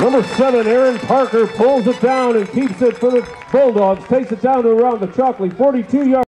Number seven, Aaron Parker pulls it down and keeps it for the Bulldogs. Takes it down to around the chocolate, 42 yards.